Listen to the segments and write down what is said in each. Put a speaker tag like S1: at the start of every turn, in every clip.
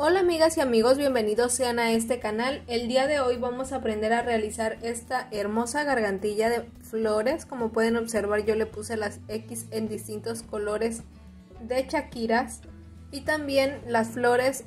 S1: Hola amigas y amigos, bienvenidos sean a este canal. El día de hoy vamos a aprender a realizar esta hermosa gargantilla de flores. Como pueden observar yo le puse las X en distintos colores de chaquiras y también las flores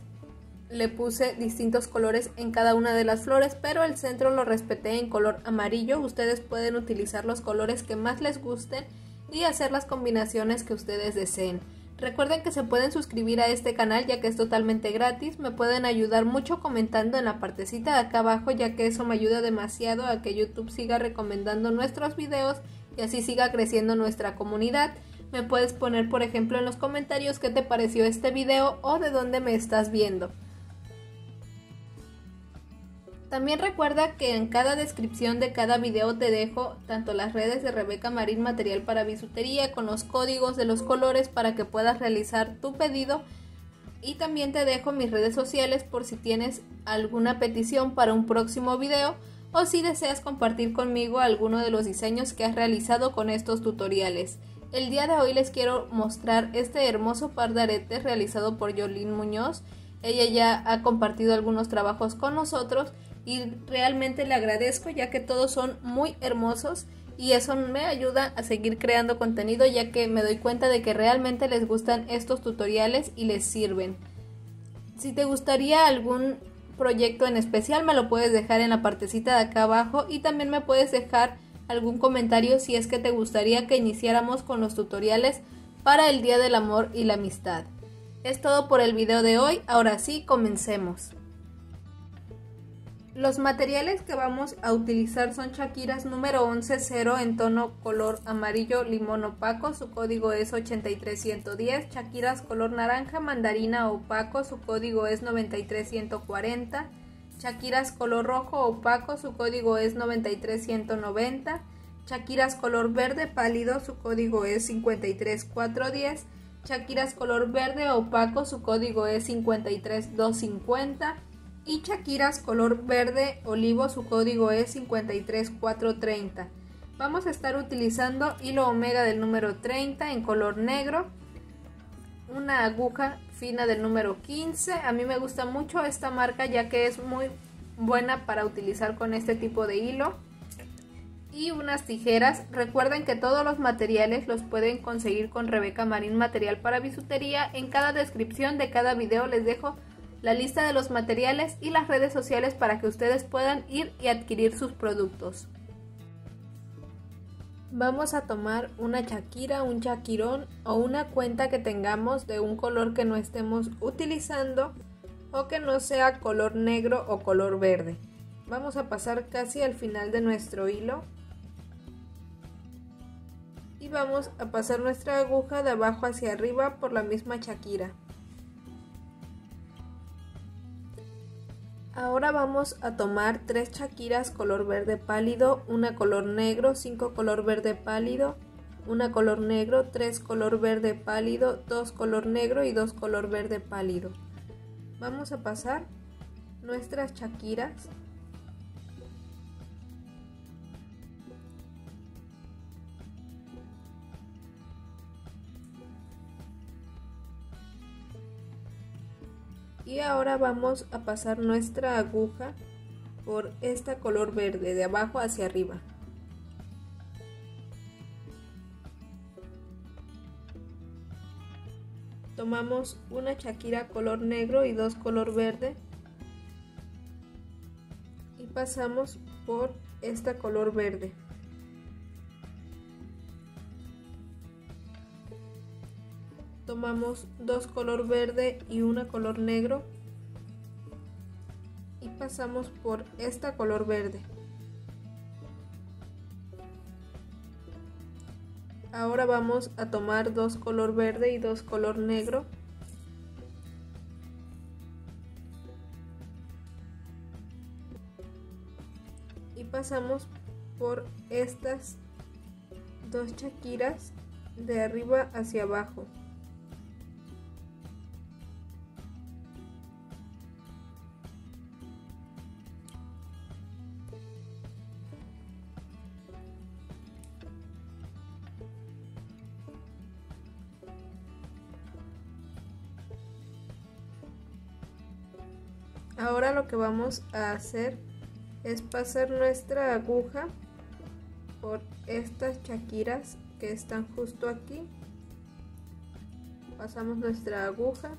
S1: le puse distintos colores en cada una de las flores, pero el centro lo respeté en color amarillo. Ustedes pueden utilizar los colores que más les gusten y hacer las combinaciones que ustedes deseen. Recuerden que se pueden suscribir a este canal ya que es totalmente gratis. Me pueden ayudar mucho comentando en la partecita de acá abajo ya que eso me ayuda demasiado a que YouTube siga recomendando nuestros videos y así siga creciendo nuestra comunidad. Me puedes poner por ejemplo en los comentarios qué te pareció este video o de dónde me estás viendo. También recuerda que en cada descripción de cada video te dejo tanto las redes de Rebeca Marín Material para Bisutería con los códigos de los colores para que puedas realizar tu pedido y también te dejo mis redes sociales por si tienes alguna petición para un próximo video o si deseas compartir conmigo alguno de los diseños que has realizado con estos tutoriales. El día de hoy les quiero mostrar este hermoso par de aretes realizado por Yolín Muñoz. Ella ya ha compartido algunos trabajos con nosotros y realmente le agradezco ya que todos son muy hermosos y eso me ayuda a seguir creando contenido ya que me doy cuenta de que realmente les gustan estos tutoriales y les sirven. Si te gustaría algún proyecto en especial me lo puedes dejar en la partecita de acá abajo y también me puedes dejar algún comentario si es que te gustaría que iniciáramos con los tutoriales para el Día del Amor y la Amistad. Es todo por el video de hoy, ahora sí, comencemos. Los materiales que vamos a utilizar son Shakiras número 110 en tono color amarillo limón opaco, su código es 83110, Shakiras color naranja mandarina opaco, su código es 93140, Shakiras color rojo opaco, su código es 93190, Shakiras color verde pálido, su código es 53410, Shakiras color verde opaco, su código es 53250, y Shakiras color verde olivo, su código es 53430. Vamos a estar utilizando hilo omega del número 30 en color negro, una aguja fina del número 15. A mí me gusta mucho esta marca ya que es muy buena para utilizar con este tipo de hilo. Y unas tijeras. Recuerden que todos los materiales los pueden conseguir con Rebeca Marín Material para Bisutería. En cada descripción de cada video les dejo la lista de los materiales y las redes sociales para que ustedes puedan ir y adquirir sus productos. Vamos a tomar una chaquira, un chaquirón o una cuenta que tengamos de un color que no estemos utilizando o que no sea color negro o color verde. Vamos a pasar casi al final de nuestro hilo y vamos a pasar nuestra aguja de abajo hacia arriba por la misma chaquira. Ahora vamos a tomar tres chaquiras color verde pálido, una color negro, cinco color verde pálido, una color negro, tres color verde pálido, dos color negro y dos color verde pálido. Vamos a pasar nuestras chaquiras y ahora vamos a pasar nuestra aguja por esta color verde de abajo hacia arriba. Tomamos una chaquira color negro y dos color verde. Y pasamos por esta color verde. Tomamos dos color verde y una color negro pasamos por esta color verde. Ahora vamos a tomar dos color verde y dos color negro. Y pasamos por estas dos chaquiras de arriba hacia abajo a hacer es pasar nuestra aguja por estas chaquiras que están justo aquí. Pasamos nuestra aguja.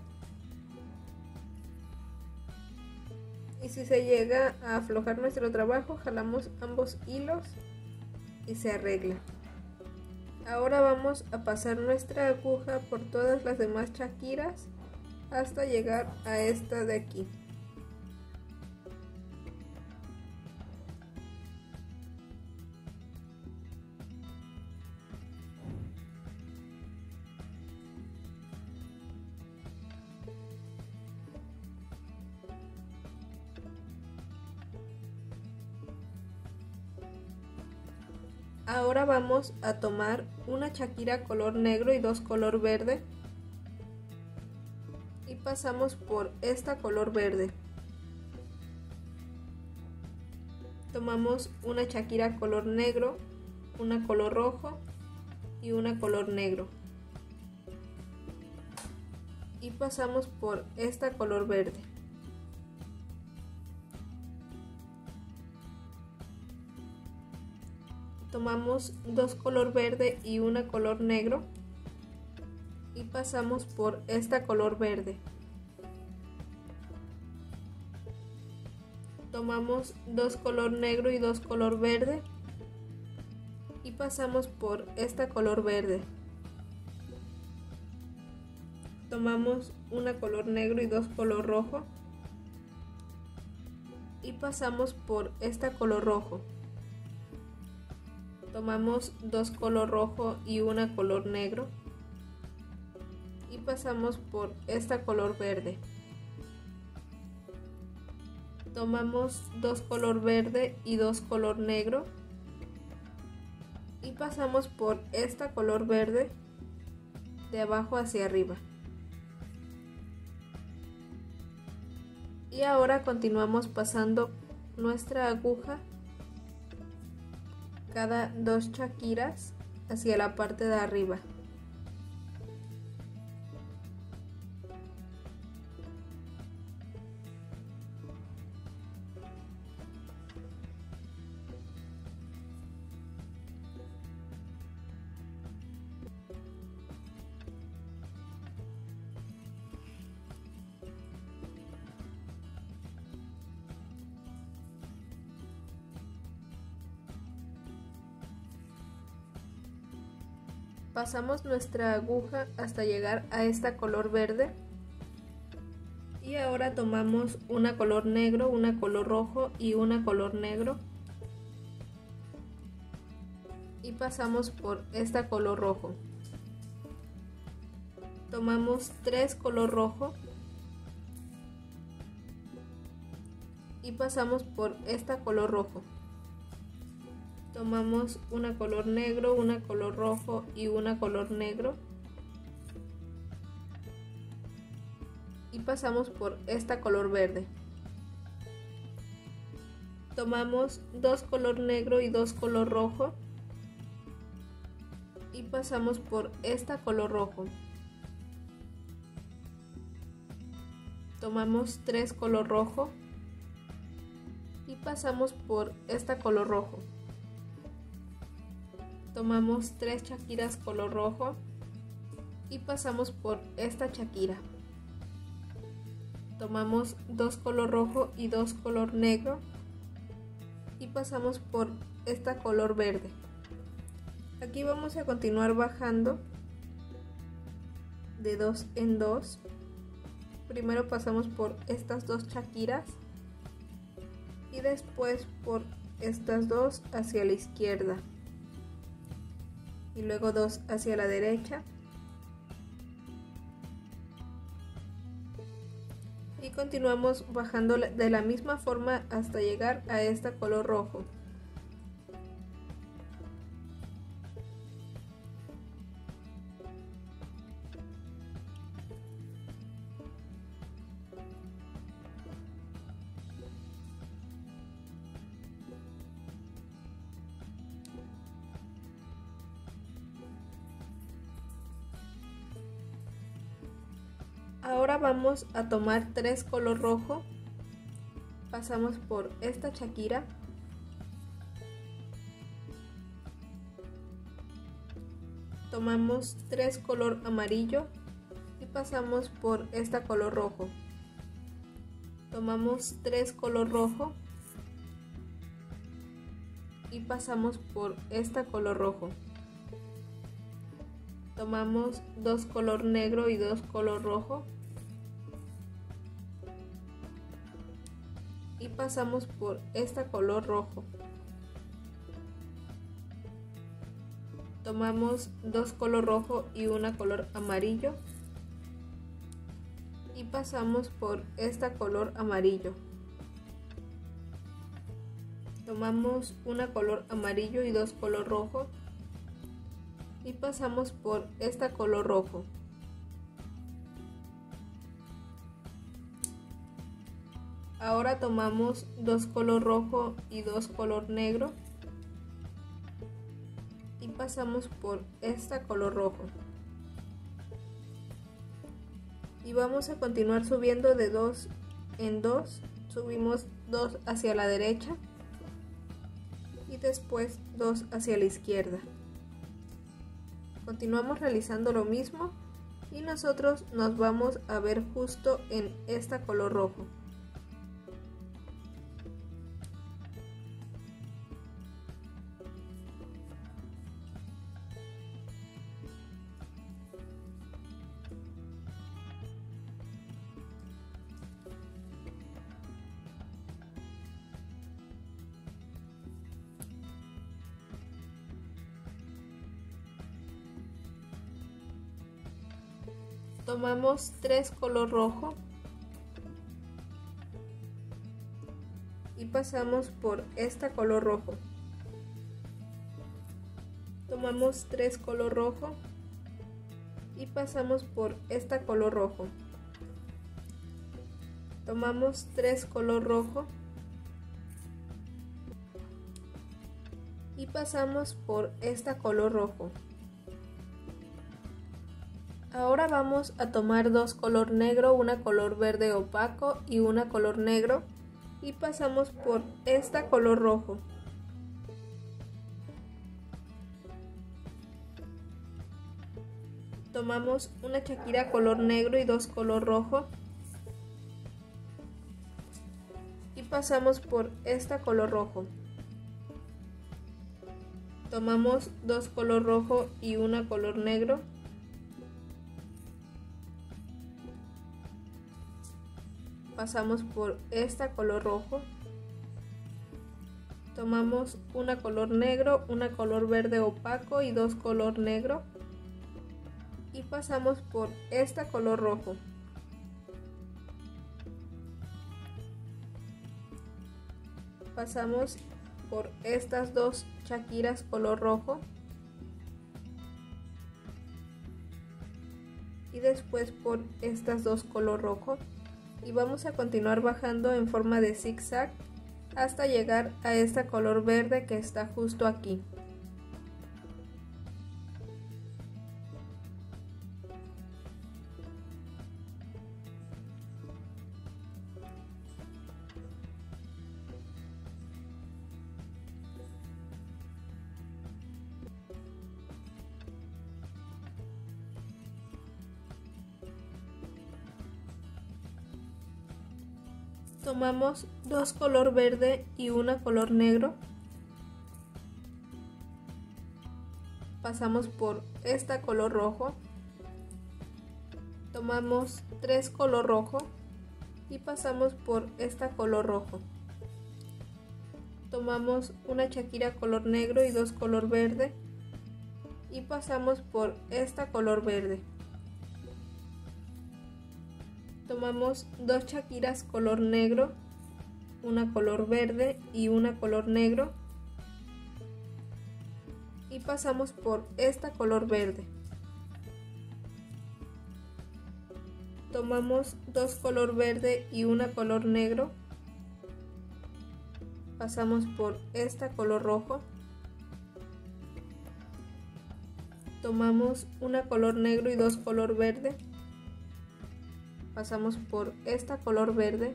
S1: Y si se llega a aflojar nuestro trabajo, jalamos ambos hilos y se arregla. Ahora vamos a pasar nuestra aguja por todas las demás chaquiras hasta llegar a esta de aquí. Vamos a tomar una chaquira color negro y dos color verde y pasamos por esta color verde. Tomamos una chaquira color negro, una color rojo y una color negro. Y pasamos por esta color verde. Tomamos dos color verde y una color negro y pasamos por esta color verde. Tomamos dos color negro y dos color verde y pasamos por esta color verde. Tomamos una color negro y dos color rojo y pasamos por esta color rojo tomamos dos color rojo y una color negro. Y pasamos por esta color verde. Tomamos dos color verde y dos color negro. Y pasamos por esta color verde de abajo hacia arriba. Y ahora continuamos pasando nuestra aguja cada dos chaquiras hacia la parte de arriba. Pasamos nuestra aguja hasta llegar a esta color verde. Y ahora tomamos una color negro, una color rojo y una color negro. Y pasamos por esta color rojo. Tomamos tres color rojo. Y pasamos por esta color rojo tomamos una color negro, una color rojo y una color negro y pasamos por esta color verde. Tomamos dos color negro y dos color rojo y pasamos por esta color rojo. Tomamos tres color rojo y pasamos por esta color rojo tomamos tres chaquiras color rojo y pasamos por esta chaquira tomamos dos color rojo y dos color negro y pasamos por esta color verde. Aquí vamos a continuar bajando de dos en dos. Primero pasamos por estas dos chaquiras y después por estas dos hacia la izquierda y luego dos hacia la derecha. Y continuamos bajando de la misma forma hasta llegar a este color rojo Ahora vamos a tomar tres color rojo. Pasamos por esta Shakira. Tomamos tres color amarillo y pasamos por esta color rojo. Tomamos tres color rojo y pasamos por esta color rojo. Tomamos dos color negro y dos color rojo pasamos por esta color rojo. Tomamos dos color rojo y una color amarillo. Y pasamos por esta color amarillo. Tomamos una color amarillo y dos color rojo. Y pasamos por esta color rojo ahora tomamos dos color rojo y dos color negro. Y pasamos por esta color rojo. Y vamos a continuar subiendo de dos en dos. Subimos dos hacia la derecha y después dos hacia la izquierda. Continuamos realizando lo mismo y nosotros nos vamos a ver justo en esta color rojo tomamos tres color rojo y pasamos por esta color rojo. Tomamos tres color rojo y pasamos por esta color rojo. Tomamos tres color rojo y pasamos por esta color rojo vamos a tomar dos color negro, una color verde opaco y una color negro y pasamos por esta color rojo. Tomamos una Shakira color negro y dos color rojo y pasamos por esta color rojo. Tomamos dos color rojo y una color negro pasamos por esta color rojo. Tomamos una color negro una color verde opaco y dos color negro. Y pasamos por esta color rojo. Pasamos por estas dos chaquiras color rojo. Y después por estas dos color rojo y vamos a continuar bajando en forma de zigzag hasta llegar a esta color verde que está justo aquí. Dos color verde y una color negro. Pasamos por esta color rojo. Tomamos tres color rojo y pasamos por esta color rojo. Tomamos una Shakira color negro y dos color verde y pasamos por esta color verde. Tomamos dos chaquiras color negro, una color verde y una color negro y pasamos por esta color verde. Tomamos dos color verde y una color negro. Pasamos por esta color rojo. Tomamos una color negro y dos color verde pasamos por esta color verde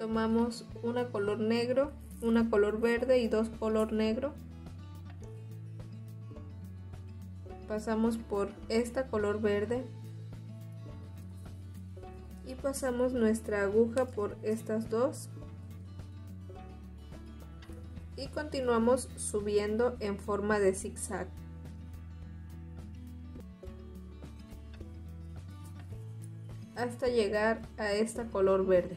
S1: tomamos una color negro, una color verde y dos color negro. Pasamos por esta color verde y pasamos nuestra aguja por estas dos y continuamos subiendo en forma de zigzag. hasta llegar a esta color verde.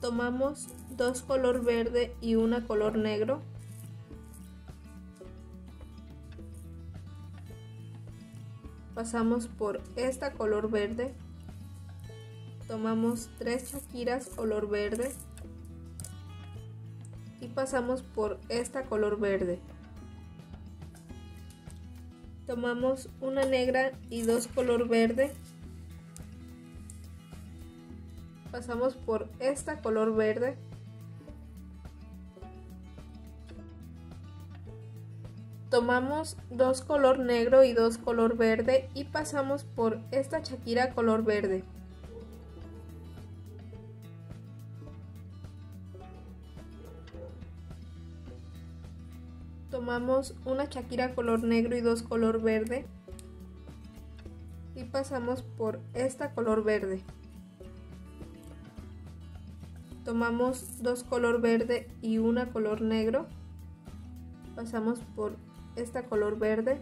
S1: Tomamos dos color verde y una color negro. Pasamos por esta color verde. Tomamos tres chaquiras color verde. Y pasamos por esta color verde. Tomamos una negra y dos color verde pasamos por esta color verde. Tomamos dos color negro y dos color verde y pasamos por esta chaquira color verde. Tomamos una chaquira color negro y dos color verde y pasamos por esta color verde tomamos dos color verde y una color negro. Pasamos por esta color verde.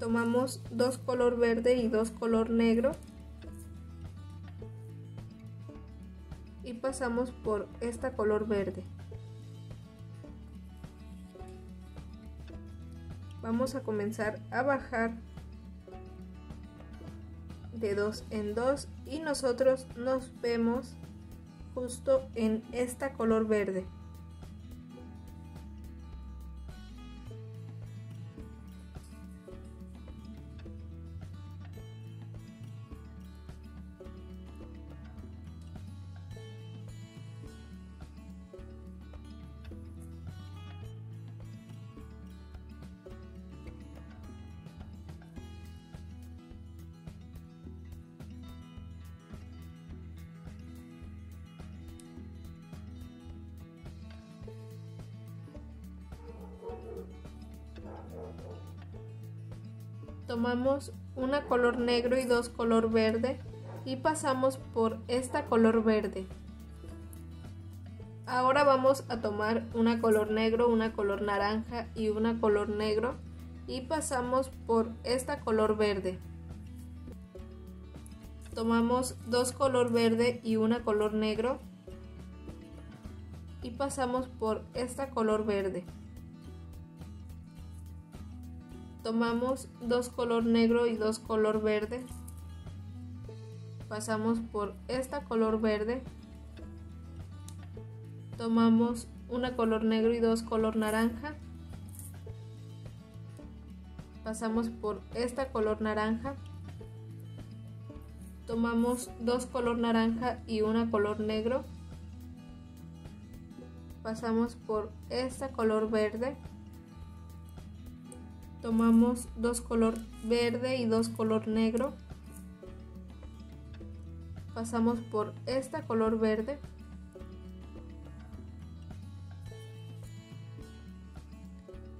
S1: Tomamos dos color verde y dos color negro. Y pasamos por esta color verde. Vamos a comenzar a bajar de dos en dos y nosotros nos vemos justo en esta color verde. Tomamos una color negro y dos color verde y pasamos por esta color verde. Ahora vamos a tomar una color negro, una color naranja y una color negro y pasamos por esta color verde. Tomamos dos color verde y una color negro y pasamos por esta color verde. Tomamos dos color negro y dos color verde. Pasamos por esta color verde. Tomamos una color negro y dos color naranja. Pasamos por esta color naranja. Tomamos dos color naranja y una color negro. Pasamos por esta color verde tomamos dos color verde y dos color negro. Pasamos por esta color verde.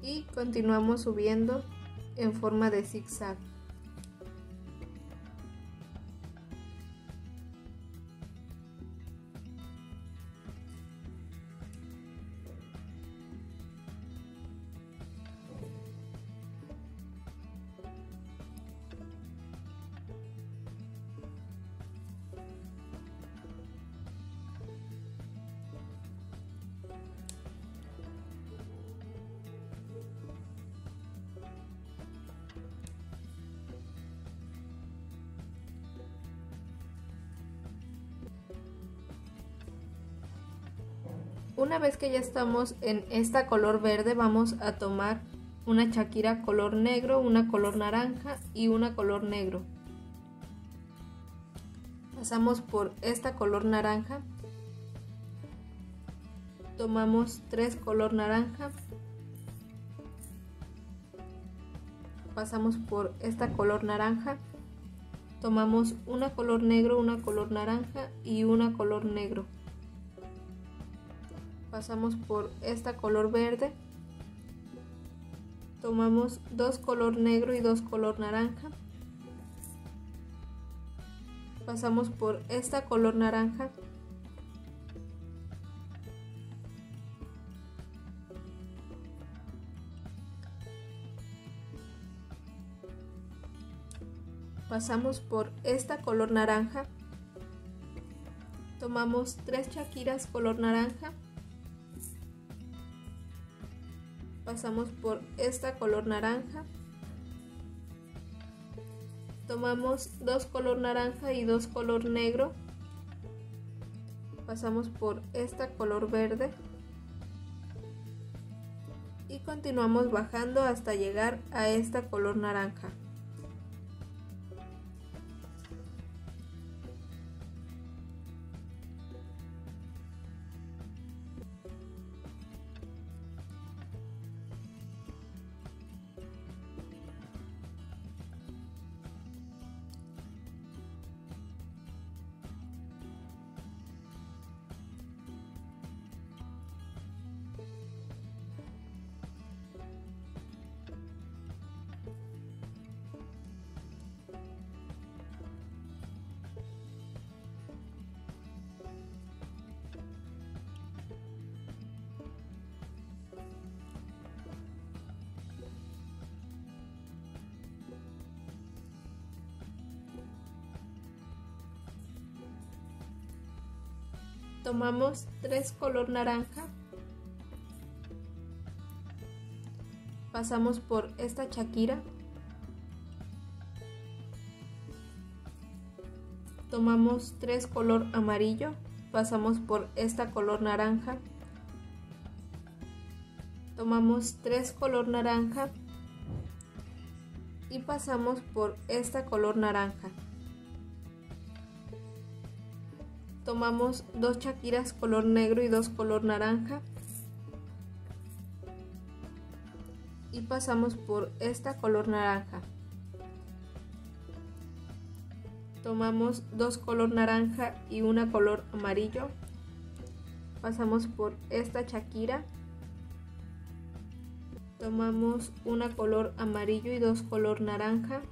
S1: Y continuamos subiendo en forma de zigzag Una vez que ya estamos en esta color verde, vamos a tomar una chaquira color negro, una color naranja y una color negro. Pasamos por esta color naranja. Tomamos tres color naranja. Pasamos por esta color naranja. Tomamos una color negro, una color naranja y una color negro. Pasamos por esta color verde. Tomamos dos color negro y dos color naranja. Pasamos por esta color naranja. Pasamos por esta color naranja. Tomamos tres chaquiras color naranja pasamos por esta color naranja. Tomamos dos color naranja y dos color negro. Pasamos por esta color verde. Y continuamos bajando hasta llegar a esta color naranja tomamos tres color naranja. Pasamos por esta chaquira tomamos tres color amarillo. Pasamos por esta color naranja. Tomamos tres color naranja. Y pasamos por esta color naranja tomamos dos chaquiras color negro y dos color naranja. Y pasamos por esta color naranja. Tomamos dos color naranja y una color amarillo. Pasamos por esta chaquira tomamos una color amarillo y dos color naranja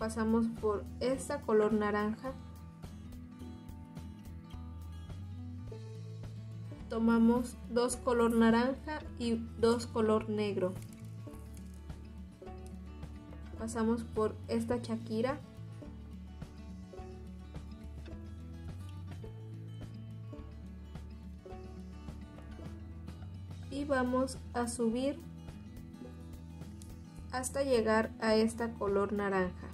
S1: pasamos por esta color naranja. Tomamos dos color naranja y dos color negro. Pasamos por esta chaquira y vamos a subir hasta llegar a esta color naranja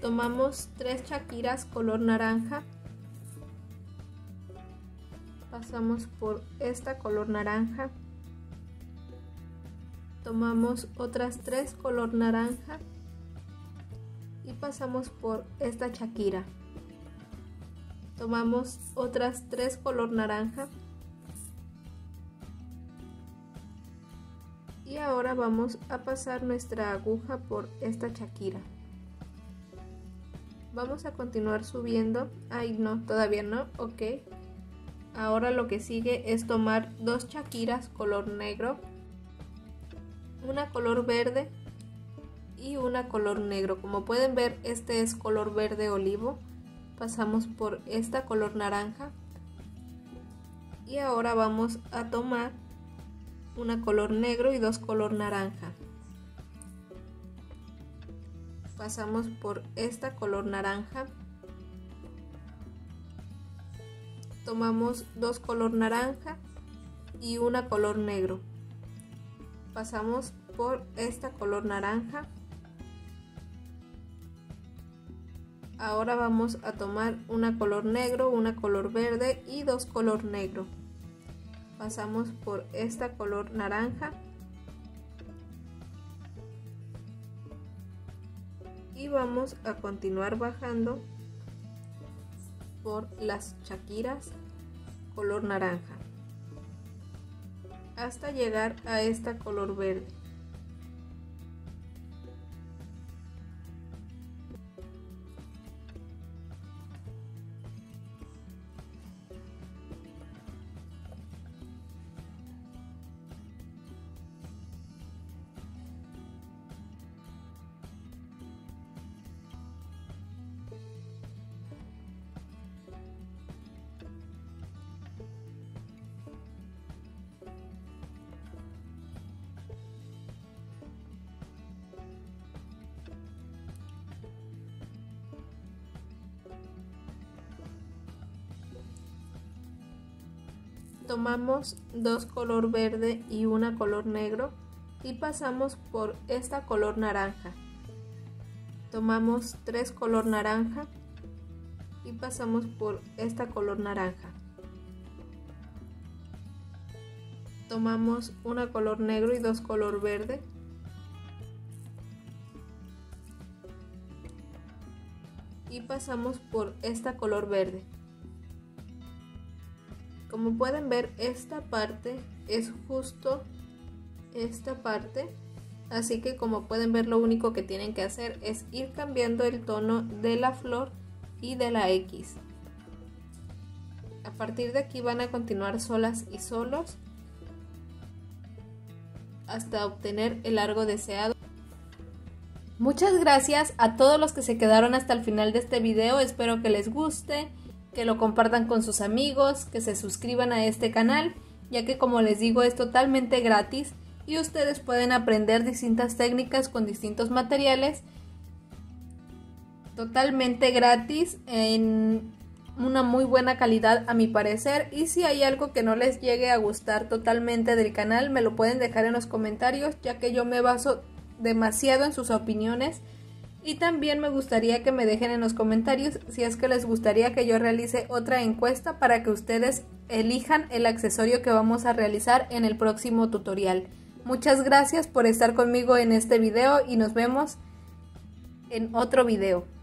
S1: tomamos tres chaquiras color naranja. Pasamos por esta color naranja. Tomamos otras tres color naranja. Y pasamos por esta chaquira tomamos otras tres color naranja. Y ahora vamos a pasar nuestra aguja por esta chaquira Vamos a continuar subiendo. Ay, no, todavía no. Ok. Ahora lo que sigue es tomar dos chaquiras color negro, una color verde y una color negro. Como pueden ver, este es color verde olivo. Pasamos por esta color naranja. Y ahora vamos a tomar una color negro y dos color naranja. Pasamos por esta color naranja. Tomamos dos color naranja y una color negro. Pasamos por esta color naranja. Ahora vamos a tomar una color negro una color verde y dos color negro. Pasamos por esta color naranja y vamos a continuar bajando por las chaquiras color naranja hasta llegar a esta color verde. Tomamos dos color verde y una color negro y pasamos por esta color naranja. Tomamos tres color naranja y pasamos por esta color naranja. Tomamos una color negro y dos color verde. Y pasamos por esta color verde como pueden ver, esta parte es justo esta parte. Así que como pueden ver, lo único que tienen que hacer es ir cambiando el tono de la flor y de la X. A partir de aquí van a continuar solas y solos hasta obtener el largo deseado. Muchas gracias a todos los que se quedaron hasta el final de este video, espero que les guste que lo compartan con sus amigos, que se suscriban a este canal, ya que como les digo es totalmente gratis y ustedes pueden aprender distintas técnicas con distintos materiales totalmente gratis en una muy buena calidad a mi parecer. Y si hay algo que no les llegue a gustar totalmente del canal me lo pueden dejar en los comentarios ya que yo me baso demasiado en sus opiniones y también me gustaría que me dejen en los comentarios si es que les gustaría que yo realice otra encuesta para que ustedes elijan el accesorio que vamos a realizar en el próximo tutorial. Muchas gracias por estar conmigo en este video y nos vemos en otro video.